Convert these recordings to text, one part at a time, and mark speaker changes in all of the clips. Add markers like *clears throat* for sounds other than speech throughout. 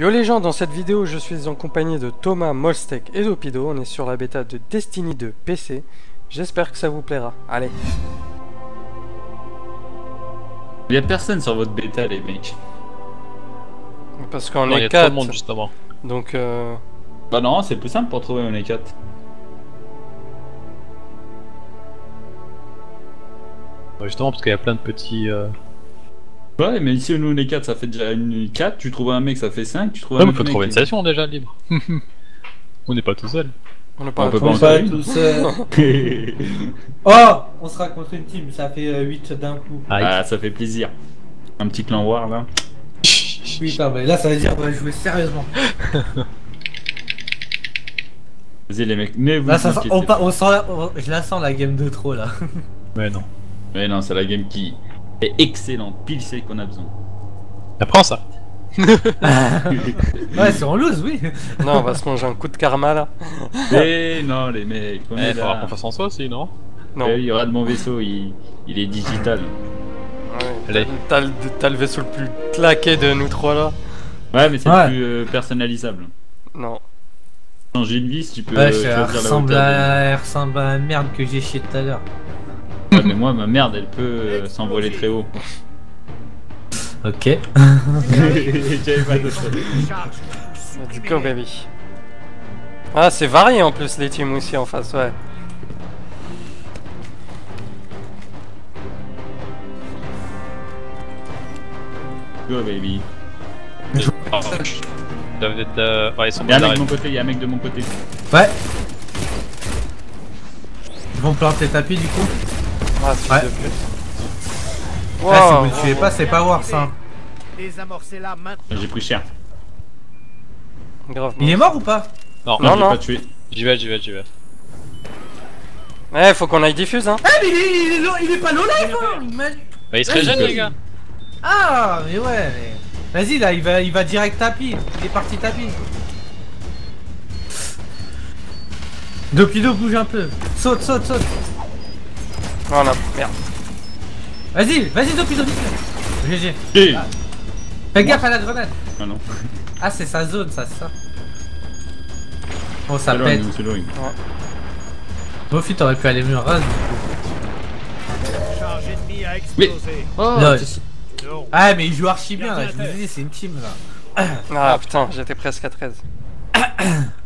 Speaker 1: Yo les gens, dans cette vidéo, je suis en compagnie de Thomas, Molstek et Dopido. On est sur la bêta de Destiny 2 PC. J'espère que ça vous plaira. Allez.
Speaker 2: Il y a personne sur votre bêta, les mecs.
Speaker 1: Parce qu'on
Speaker 3: Non, il y
Speaker 1: est
Speaker 3: a trop de
Speaker 1: 4.
Speaker 3: monde justement.
Speaker 1: Donc, euh...
Speaker 2: Bah non, c'est plus simple pour trouver on est 4.
Speaker 3: Ouais, justement parce qu'il y a plein de petits. euh...
Speaker 2: Ouais, mais ici nous on est 4, ça fait déjà une 4. Tu trouves un mec, ça fait 5. Tu trouves un
Speaker 3: Ouais, mais faut trouver une station déjà libre. *laughs* on n'est pas tout seul.
Speaker 1: on n'est pas
Speaker 2: On peut
Speaker 1: un-
Speaker 2: pas
Speaker 4: tous. *laughs* euh, Oh On sera contre une team, ça fait 8 d'un coup.
Speaker 3: Aïe.
Speaker 2: Ah, ça fait plaisir. Un petit clan war là.
Speaker 4: Putain, mais là ça veut dire qu'on va jouer sérieusement.
Speaker 2: Vas-y les mecs, mais vous.
Speaker 4: Là, ça on,
Speaker 2: pas.
Speaker 4: sent la- on- je la sens la game de trop là.
Speaker 3: Mais non.
Speaker 2: Mais non, c'est la game qui est excellente, pile celle qu'on a besoin.
Speaker 3: Après *laughs* ça.
Speaker 4: ouais, c'est en loose, oui.
Speaker 1: Non, on va se manger un coup de karma là.
Speaker 2: Mais non, les mecs, on
Speaker 3: Eh,
Speaker 2: est
Speaker 3: faudra
Speaker 2: là.
Speaker 3: qu'on fasse en soi aussi, non?
Speaker 1: Non.
Speaker 2: Eh, Il y aura de mon vaisseau, il, il est digital.
Speaker 1: Ouais,
Speaker 3: Allez.
Speaker 1: T'as le, t'as le vaisseau le plus claqué de nous trois là.
Speaker 2: Ouais, mais c'est
Speaker 4: Ouais.
Speaker 2: plus euh, personnalisable.
Speaker 1: Non.
Speaker 2: Changer une vis, tu peux
Speaker 4: Ouais,
Speaker 2: euh, la
Speaker 4: ressemble
Speaker 2: hauteur.
Speaker 4: à, elle ressemble à la merde que j'ai chié tout à l'heure.
Speaker 2: de- Ouais, mais moi, ma merde, elle peut euh, s'envoler très haut.
Speaker 4: Ok.
Speaker 2: J'avais pas d'autre.
Speaker 1: Let's go baby. Ah, c'est varié en plus les teams aussi en face, ouais.
Speaker 2: Go baby.
Speaker 3: Oh, David, euh... Ouais, ils sont
Speaker 2: Il y a
Speaker 3: bien
Speaker 2: un mec de mon côté, il y a un mec de mon côté.
Speaker 4: Ouais. Ils vont planter le tapis du coup.
Speaker 1: Ah,
Speaker 4: Ouais.
Speaker 1: de pute.
Speaker 4: Là, si
Speaker 1: Wow.
Speaker 4: vous le tuez pas, c'est pas voir ça.
Speaker 5: Désamorcez-la maintenant.
Speaker 2: J'ai pris cher.
Speaker 1: Grave.
Speaker 4: Il est mort ou pas
Speaker 3: Non,
Speaker 1: Non,
Speaker 2: Non, j'ai
Speaker 1: non.
Speaker 2: pas tué.
Speaker 3: j'y vais, j'y vais, j'y vais.
Speaker 1: Eh, faut qu'on aille diffuse hein.
Speaker 4: Ah mais il est, il est, low- il est pas low life hein
Speaker 3: Bah, il se
Speaker 4: Ouais,
Speaker 3: régène,
Speaker 4: je-
Speaker 3: les gars
Speaker 4: Ah mais ouais mais... Vas-y là, il va, il va direct tapis. Il est parti tapis. Dopido bouge un peu. Saute, saute, saute.
Speaker 1: Voilà, merde.
Speaker 4: Vas-y, vas-y Dopido, vite. GG. Fais gaffe à la grenade.
Speaker 2: Ah non.
Speaker 4: Ah c'est sa zone ça, c'est ça. Oh ça pète.
Speaker 2: c'est loin.
Speaker 4: Bofi t'aurais pu aller mieux rase du coup.
Speaker 5: Charge ennemie a explosé.
Speaker 2: Oh,
Speaker 5: Non.
Speaker 4: Ah mais il joue archi bien là, je vous ai dit c'est une team là.
Speaker 1: Ah putain, j'étais presque à 13. *coughs*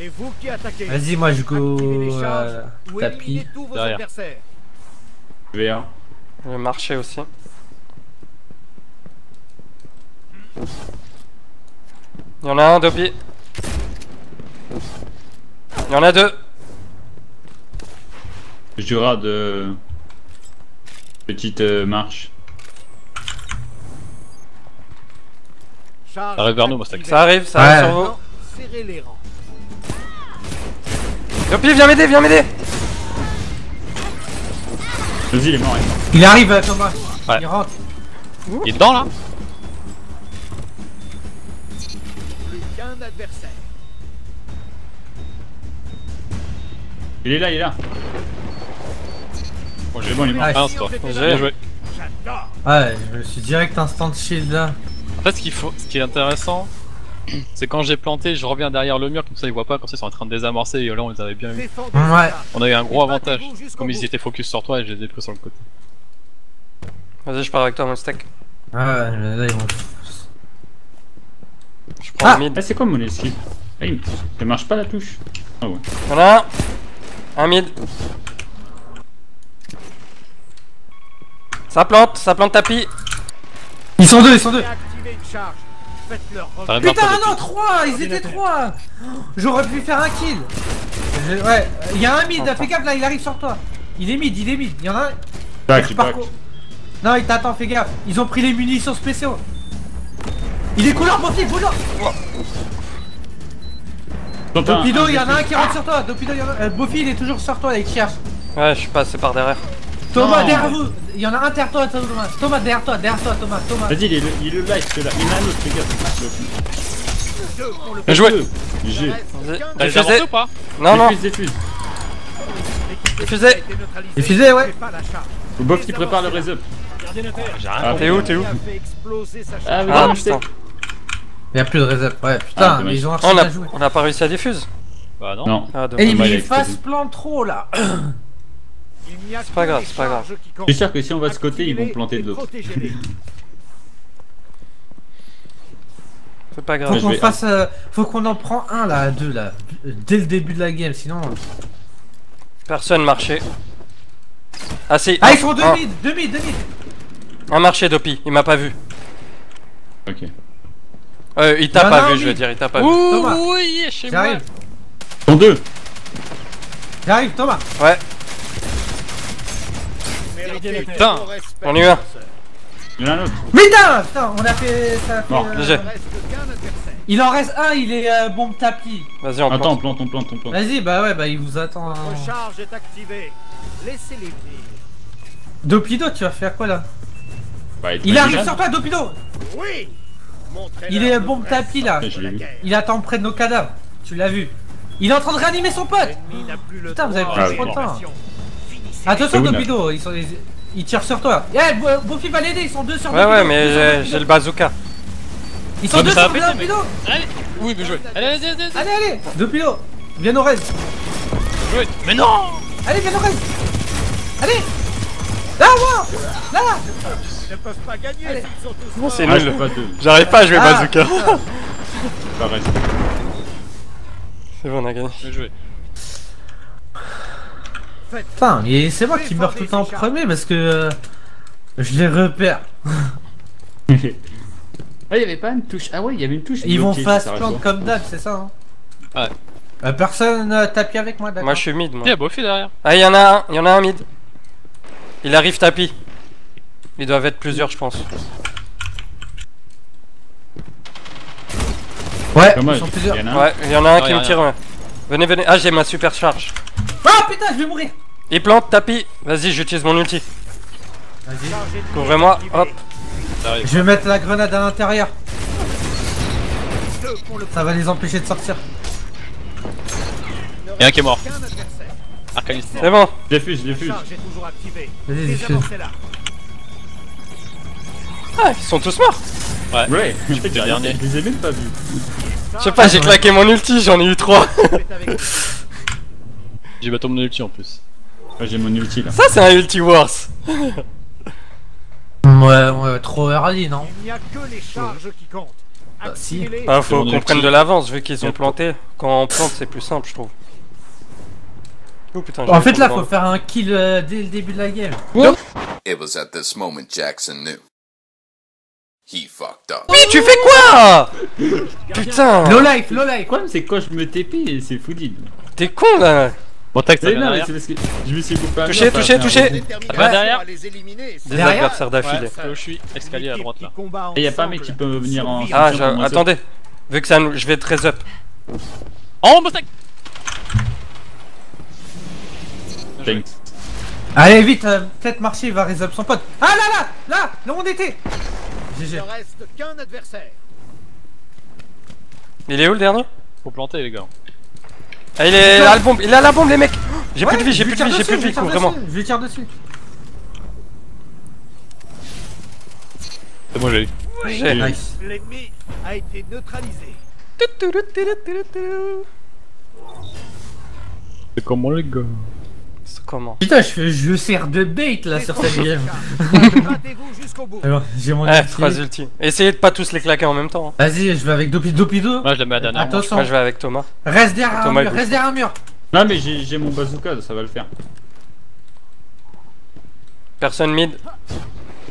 Speaker 5: C'est vous qui attaquez.
Speaker 4: Vas-y moi je go euh, tapis.
Speaker 5: éliminez tous vos
Speaker 3: Derrière.
Speaker 5: adversaires.
Speaker 2: VR.
Speaker 1: Le marché aussi. Il y en a un, Dopi. Il y en a deux.
Speaker 2: Jura de. Petite euh, marche.
Speaker 5: Charge
Speaker 3: Ça arrive vers nous,
Speaker 5: activée.
Speaker 1: Ça arrive, ça
Speaker 4: Ouais.
Speaker 1: arrive sur vous.
Speaker 5: Serrez les rangs.
Speaker 1: Viens m'aider, viens m'aider.
Speaker 2: Vas-y, il est mort, il est mort.
Speaker 4: Il arrive euh, Thomas.
Speaker 3: Ouais.
Speaker 4: Il rentre.
Speaker 3: Il est dedans là
Speaker 5: Plus qu'un adversaire.
Speaker 2: Il est là, il est là.
Speaker 3: Bon,
Speaker 2: C'est bon, il est mort.
Speaker 4: Ah,
Speaker 3: toi.
Speaker 1: J'ai-
Speaker 3: Bien joué.
Speaker 4: Ouais, je me suis direct instant shield là.
Speaker 3: En fait, ce, qu'il faut... ce qui est intéressant, *clears throat* c'est quand j'ai planté, je reviens derrière le mur, comme ça ils voient pas, comme ça ils sont en train de désamorcer, et là on les avait bien vus.
Speaker 5: Défendez
Speaker 4: Ouais.
Speaker 3: On a eu un gros avantage. Comme ils étaient focus sur toi, et je les ai pris sur le côté.
Speaker 1: Vas-y, je pars avec toi, mon steak.
Speaker 4: Ouais, ouais, là ils vont.
Speaker 1: Je prends
Speaker 4: Ah.
Speaker 1: le mid.
Speaker 2: Ah, c'est quoi mon esquive Ah, il... Ça marche pas la touche Ah ouais.
Speaker 1: Un. Un mid. Ça plante, ça plante tapis.
Speaker 4: Ils sont deux, ils sont deux. Putain, non, trois Ils étaient trois J'aurais pu faire un kill Je- Ouais, il y a un mid, fais gaffe là, il arrive sur toi. Il est mid, il est mid. Il y en a un.
Speaker 2: Back, back.
Speaker 4: Non, il t'attend, fais gaffe. Ils ont pris les munitions spéciaux. Il est couleur, Bofi, couleur
Speaker 2: T'entends
Speaker 4: Dopido,
Speaker 2: un-
Speaker 4: il y en a un qui rentre sur toi. Dopido, il y en a. Euh, Bofi, il est toujours sur toi, là, il te cherche.
Speaker 1: Ouais, je suis passé par derrière.
Speaker 4: Thomas,
Speaker 2: Non.
Speaker 4: derrière vous Il y en a un derrière toi, Thomas. Thomas, derrière toi, derrière toi, Thomas, Thomas.
Speaker 2: Vas-y, il est le, il est le live, celui-là. Il y en a un autre, fais gaffe.
Speaker 5: deux pour le
Speaker 3: Bien joué.
Speaker 1: Vas-y.
Speaker 3: T'as les ou pas
Speaker 1: Non, non.
Speaker 2: Défuse, défuse.
Speaker 1: Diffusé.
Speaker 5: a été neutralisé.
Speaker 4: Diffusé, ouais.
Speaker 5: Charge.
Speaker 2: Bof qui prépare le res-up.
Speaker 3: J'ai
Speaker 2: Ah,
Speaker 1: T'es où, t'es où
Speaker 5: Il a fait exploser sa charge.
Speaker 2: Ah, oui,
Speaker 1: Ah putain.
Speaker 4: Y'a plus de réserve. Ouais,
Speaker 2: Ah,
Speaker 4: putain,
Speaker 2: dommage.
Speaker 4: mais ils ont
Speaker 1: Oh, on,
Speaker 4: archi
Speaker 1: a,
Speaker 4: à jouer.
Speaker 1: on a pas réussi à diffuse
Speaker 3: Bah non.
Speaker 2: Non.
Speaker 1: Ah,
Speaker 4: Et il
Speaker 2: Teddy.
Speaker 4: plan trop là. *clears throat*
Speaker 1: C'est pas grave, c'est pas grave.
Speaker 2: Je suis sûr que si on va se côté, ils vont planter de l'autre. *laughs*
Speaker 1: C'est pas
Speaker 4: Faut
Speaker 1: grave.
Speaker 2: je
Speaker 4: qu'on fasse. euh, faut qu'on en prend un là, à deux là. Dès le début de la game, sinon.
Speaker 1: Personne marché. Ah si,
Speaker 4: Ah,
Speaker 1: un-
Speaker 4: ils sont deux
Speaker 1: un,
Speaker 4: mid, deux mid, deux mid.
Speaker 1: un marché Dopi, il m'a pas vu.
Speaker 2: Ok.
Speaker 1: Euh, il t'a pas
Speaker 4: non,
Speaker 1: vu,
Speaker 4: oui.
Speaker 1: je veux dire, il t'a pas vu.
Speaker 3: Ouh,
Speaker 4: Thomas.
Speaker 3: oui, chez moi.
Speaker 4: J'arrive,
Speaker 2: Ils sont deux.
Speaker 4: j'arrive, Thomas.
Speaker 1: Ouais,
Speaker 3: Putain.
Speaker 1: On y va.
Speaker 2: Il y en a un autre.
Speaker 4: Putain, putain, on a fait. Ça a fait
Speaker 2: Bon,
Speaker 4: euh.
Speaker 5: Il
Speaker 4: en reste un, il est euh, bombe tapis.
Speaker 1: vas-y, on
Speaker 2: Attends, on
Speaker 1: plante.
Speaker 2: plante, on plante, on plante.
Speaker 4: Vas-y, bah ouais, bah il vous attend.
Speaker 5: Recharge est activée. Laissez-les venir.
Speaker 4: Dopido, tu vas faire quoi là
Speaker 2: Bah,
Speaker 4: Il arrive sur toi, Dopido
Speaker 5: Oui
Speaker 4: Il est bombe tapis, là. Il attend près de nos cadavres. Tu l'as vu. Il est en train de réanimer son pote Putain, vous avez
Speaker 2: pris trop de
Speaker 4: temps. Attention, Dopido, ils, sont, ils, ils tirent sur toi. Eh, Bo- Bofi va l'aider, ils sont deux sur
Speaker 1: Ouais, ouais, mais j'ai le bazooka.
Speaker 4: Ils sont deux sur Dopido
Speaker 3: Allez, oui, mais joué. Allez, allez, allez, allez.
Speaker 4: Allez, allez Dopido Viens au raid
Speaker 3: joué. Mais non
Speaker 4: Allez, viens au raid Allez Là, moi Là
Speaker 5: Ils ne peuvent pas gagner morts.
Speaker 1: c'est
Speaker 2: Ah, je
Speaker 1: nul.
Speaker 2: deux.
Speaker 1: J'arrive pas à jouer
Speaker 4: Ah,
Speaker 1: bazooka. *laughs* C'est bon, on a gagné.
Speaker 3: Bien joué.
Speaker 4: Putain, mais c'est moi qui meurs tout le temps en premier parce que... euh, je les repère.
Speaker 2: Ah, il y avait pas une touche. Ah ouais, il y avait une touche.
Speaker 4: Ils vont
Speaker 2: ça
Speaker 4: plant comme d'hab, c'est ça hein
Speaker 3: Ouais.
Speaker 4: Euh, personne euh, tapis avec moi, d'accord
Speaker 1: Moi, je suis mid, moi.
Speaker 3: Il y a Buffy derrière.
Speaker 1: Ah, il y en a un, il y en a un mid. Il arrive tapis. Ils doivent être plusieurs, je pense.
Speaker 4: Ouais, ils sont plusieurs.
Speaker 2: Il y en a un.
Speaker 1: Ouais, il y en a un
Speaker 3: Ouais,
Speaker 1: qui me tire. Venez, venez. Ah, j'ai ma super charge.
Speaker 4: Ah putain, je vais mourir
Speaker 1: Il plante, tapis Vas-y, j'utilise mon ulti.
Speaker 4: Vas-y.
Speaker 1: Couvrez-moi, hop.
Speaker 4: Je vais mettre la grenade à l'intérieur. Ça va les empêcher de sortir.
Speaker 5: Il y
Speaker 3: a un qui est mort.
Speaker 1: C'est bon.
Speaker 2: Diffuse, diffuse.
Speaker 4: Vas-y.
Speaker 1: Ah, ils sont tous morts
Speaker 2: Ouais,
Speaker 3: ouais.
Speaker 2: je les ai même pas vus.
Speaker 1: Je sais pas, j'ai ah, claqué mon ulti, j'en ai eu
Speaker 5: 3. *laughs*
Speaker 3: J'ai battu mon ulti en plus.
Speaker 2: Ouais, j'ai mon ulti là.
Speaker 1: Ça, c'est un ulti wars. *laughs*
Speaker 4: Ouais, ouais, trop early, non
Speaker 5: Il n'y a que les charges qui comptent.
Speaker 4: Bah, si.
Speaker 1: Bah, faut qu'on prenne de l'avance vu qu'ils ont planté. Quand on plante, c'est plus simple, je trouve. Oh putain,
Speaker 4: En fait, là, faut faire un kill euh, dès le début de la game.
Speaker 6: It was at this moment Jackson knew. He fucked up.
Speaker 1: Oui, tu fais quoi? *laughs* Putain
Speaker 4: Low life, low life
Speaker 2: Le problème, c'est quand je me TP, c'est foutu.
Speaker 1: T'es con là
Speaker 3: Bon, tac, ça vient
Speaker 2: c'est parce que je me suis coupé un
Speaker 1: Touché,
Speaker 3: derrière.
Speaker 1: Des adversaires d'affilée.
Speaker 3: Ouais, là où je suis, escalier à droite là.
Speaker 2: Et y a pas un mec qui peut venir en-
Speaker 1: Ah, attendez. Vu que ça nous... Je vais très up.
Speaker 3: Oh, Mostek
Speaker 2: Thanks.
Speaker 4: Allez, vite, euh, peut-être Marcy va résoudre son pote. Ah là là Là Là où on était
Speaker 5: Il
Speaker 4: GG.
Speaker 5: ne reste qu'un adversaire.
Speaker 1: Il est où le dernier?
Speaker 3: Faut planter les gars.
Speaker 1: Ah, il est là, la bombe. Il a la bombe, les mecs. J'ai
Speaker 4: Ouais,
Speaker 1: plus de vie, j'ai plus de vie, j'ai plus de vie, vraiment.
Speaker 4: Je lui tire dessus.
Speaker 3: C'est moi j'ai eu.
Speaker 1: J'ai.
Speaker 4: Nice.
Speaker 5: L'ennemi a été neutralisé.
Speaker 3: C'est comment les gars?
Speaker 1: Comment
Speaker 4: Putain, je, je sers de bait là sur cette game. *laughs* Alors, j'ai mon ulti.
Speaker 1: trois ultis. Essayez de pas tous les claquer en même temps. hein.
Speaker 4: Vas-y, je vais avec Dopido. Dopido.
Speaker 3: Moi je la mets à dernière. moi.
Speaker 4: Attention,
Speaker 1: Moi, je vais avec Thomas.
Speaker 4: reste derrière un mur, reste derrière un mur.
Speaker 2: Non, mais j'ai mon bazooka, ça va le faire.
Speaker 1: Personne mid.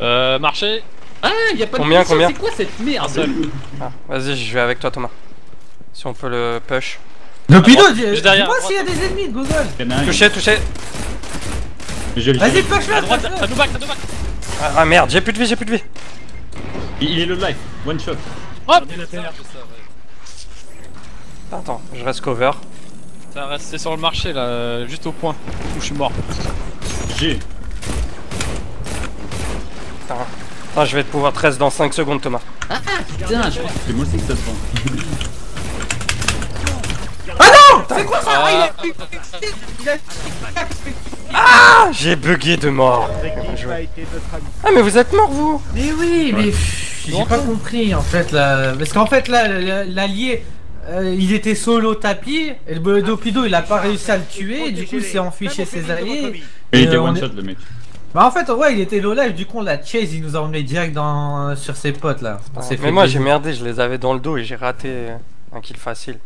Speaker 3: Euh, marché.
Speaker 2: Ah, y a pas
Speaker 1: Combien,
Speaker 2: de
Speaker 1: combien
Speaker 2: C'est quoi cette merde?
Speaker 1: Ah, vas-y, je vais avec toi, Thomas. Si on peut le push.
Speaker 3: Droite,
Speaker 4: dis-
Speaker 3: juste derrière, à
Speaker 4: s'il y a des ennemis, Google.
Speaker 1: Touché, touché.
Speaker 2: je le
Speaker 4: Vas-y,
Speaker 2: tire.
Speaker 4: push-le,
Speaker 3: À droite, nous back, ça nous back.
Speaker 1: Ah, ah, merde, j'ai plus de vie, j'ai plus de vie.
Speaker 2: Il il est le life, one shot.
Speaker 3: Hop
Speaker 1: Attends, je reste cover.
Speaker 3: Ça reste c'est sur le marché là, juste au point où je suis mort.
Speaker 2: J'ai.
Speaker 1: Putain. Ah, je vais te pouvoir 13 dans 5 secondes, Thomas.
Speaker 2: Putain, je crois que c'est moi aussi que ça se prend. *laughs*
Speaker 4: C'est quoi ça Ah, il a- il a-
Speaker 1: Ah, j'ai bugué de mort. Ah, mais vous êtes mort, vous
Speaker 4: Mais oui, mais. J'ai pas compris en fait là. Parce qu'en fait là, l'allié. euh, il était solo tapis et le Dopido il a pas réussi à le tuer et du coup il s'est enfui chez ses alliés.
Speaker 2: Et il était
Speaker 4: euh, on
Speaker 2: one shot le mec.
Speaker 4: Bah en fait ouais il était low life du coup on l'a chase il nous a emmené direct dans sur ses potes là. On
Speaker 1: mais
Speaker 4: fait
Speaker 1: moi j'ai merdé, je les avais dans le dos et j'ai raté euh, un kill facile.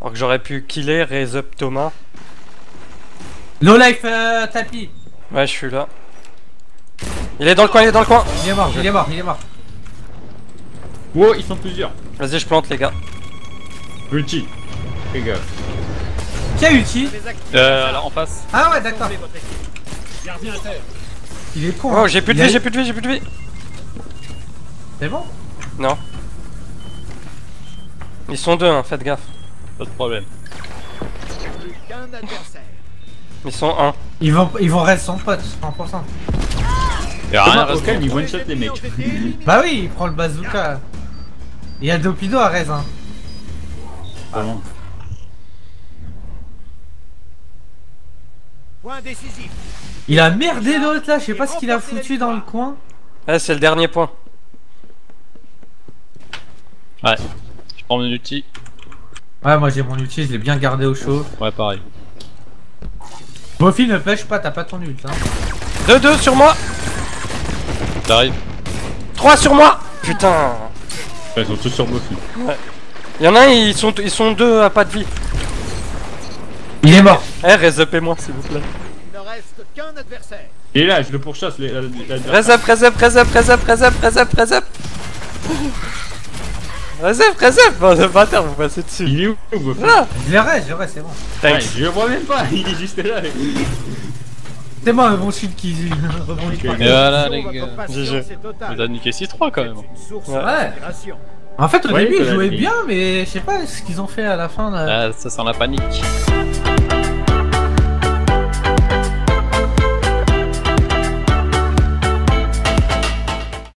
Speaker 1: Alors que j'aurais pu killer, raise up Thomas.
Speaker 4: Low life euh, tapis.
Speaker 1: Ouais, je suis là. Il est dans le coin, il est dans le coin.
Speaker 4: Il est mort, il est mort, il est mort.
Speaker 2: Wow, ils sont plusieurs.
Speaker 1: Vas-y, je plante les gars.
Speaker 2: Ulti. Les gars.
Speaker 4: Qui a ulti
Speaker 3: Euh, là en face.
Speaker 4: Ah ouais d'accord.
Speaker 5: Gardien à terre.
Speaker 4: Il est con.
Speaker 1: Oh,
Speaker 4: hein.
Speaker 1: j'ai plus de
Speaker 4: a-
Speaker 1: vie, j'ai plus de vie, j'ai plus de vie.
Speaker 4: C'est bon?
Speaker 1: Non. Ils sont deux, hein, faites gaffe.
Speaker 3: Pas de problème.
Speaker 1: Ils sont un.
Speaker 4: Ils vont ils vont rester son pote 100%.
Speaker 3: Y'a rien à
Speaker 2: calme, il one shot les mecs. *laughs*
Speaker 4: Bah oui, il prend le bazooka. Il y a Dopido à raise hein.
Speaker 2: Vraiment.
Speaker 5: Point décisif.
Speaker 4: Il a merdé l'autre là, je sais pas ce qu'il a foutu dans le coin.
Speaker 1: Ouais, c'est le dernier point.
Speaker 3: Je prends mon ulti.
Speaker 4: Ouais, moi j'ai mon ulti, je l'ai bien gardé au chaud.
Speaker 3: Ouais, pareil.
Speaker 4: Bofi ne pêche pas, t'as pas ton ult. Hein.
Speaker 1: 2-2 sur moi
Speaker 3: T'arrives
Speaker 1: 3 sur moi Putain
Speaker 2: Ils sont tous sur Buffy.
Speaker 1: Il y en a un, ils sont, ils sont deux à pas de vie.
Speaker 4: Il est mort.
Speaker 1: Eh, raise up et moi, s'il vous plaît.
Speaker 5: Il ne reste qu'un adversaire.
Speaker 2: Et là, je le pourchasse. Les, la, la-
Speaker 1: up, raise up, raise up, raise up, raise up, raise up, raise up Raise up, raise up Bon, le bâtard, vous passez dessus.
Speaker 2: Il est où, Buffy
Speaker 1: Ah
Speaker 4: Je le reste, je le reste, c'est bon.
Speaker 2: Ouais, je le vois même pas, *laughs* il est juste là.
Speaker 4: C'est bon, un bon shield qui *laughs* rebondit pas.
Speaker 3: Voilà, les gars.
Speaker 1: GG.
Speaker 3: Vous avez niqué 6-3 quand même.
Speaker 1: Ouais.
Speaker 4: En fait, au
Speaker 2: Ouais,
Speaker 4: début, ils jouaient bien, mais je sais pas ce qu'ils ont fait à la fin là.
Speaker 3: Ah, ça sent la panique.